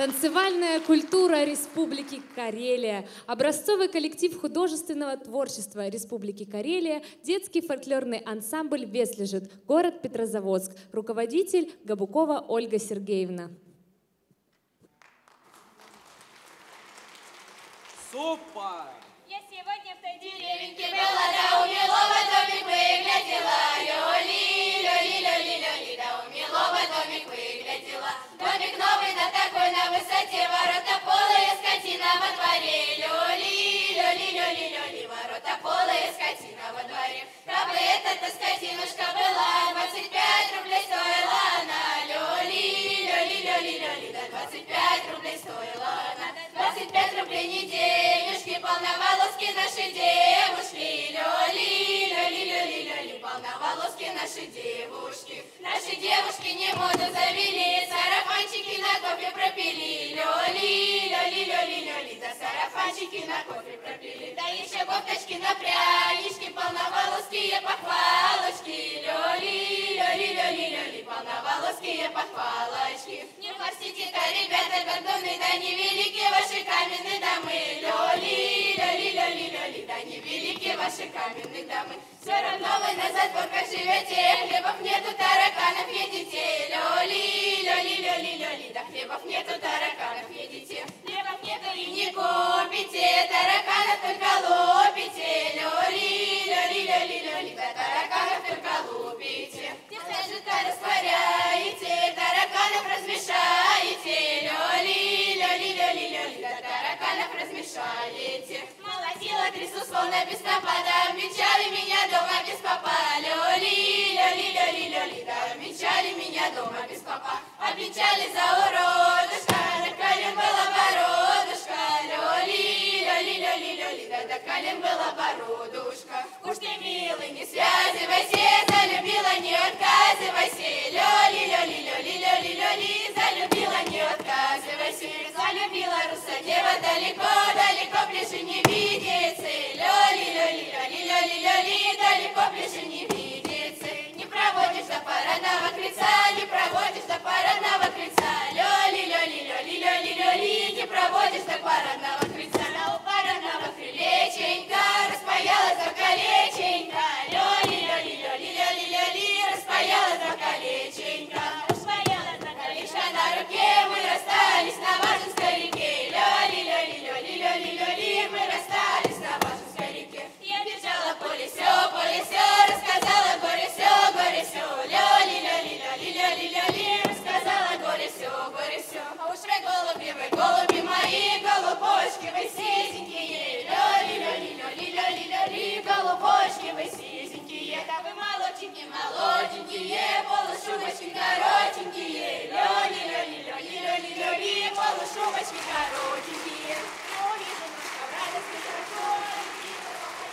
Танцевальная культура Республики Карелия, образцовый коллектив художественного творчества Республики Карелия, детский фольклорный ансамбль «Вес лежит», город Петрозаводск, руководитель Габукова Ольга Сергеевна. Супер! Я сегодня в той деревеньке была, Эта-то скотинушка была, 25 рублей стоила она. Лёли, лёли, лёли, лёли, да 25 рублей стоила она. 25 рублей не денежки, полноволоски наши девушки. Лёли, лёли, лёли, лёли, полноволоски наши девушки. Наши девушки не моду завели, сарафанчики на кофе пропили. Лёли, лёли, лёли, лёли, да сарафанчики на кофе пропили. Да еще кофточки на похвалочки. Не хвостите-ка, ребята, гордоны, да невелики ваши каменные дамы. Лёли, лёли, лёли, лёли, да невелики ваши каменные дамы. Все равно вы на задворках живете, хлебов нету, тараканов едите. Лёли, лёли, лёли, лёли, да хлебов нету, тараканов едите. Хлебов нету и не купите, тараканов только лупите. Без напада, обвенчали меня дома без папа. Лёли, лёли, лёли, лёли, да обвенчали меня дома без папа. Обвенчали за уродушка, на колен была бородушка. Лёли, лёли, лёли, лёли, да до колен была бородушка. Уж ты, милый, не связывайся, залюбила, не отказывайся. Лёли, лёли, лёли, лёли, лёли, залюбила, не отказывайся. Залюбила руса дева коротенькие, молоденькие, полушубочки коротенькие, лени, лени, лени, лени, лени, полушубочки коротенькие.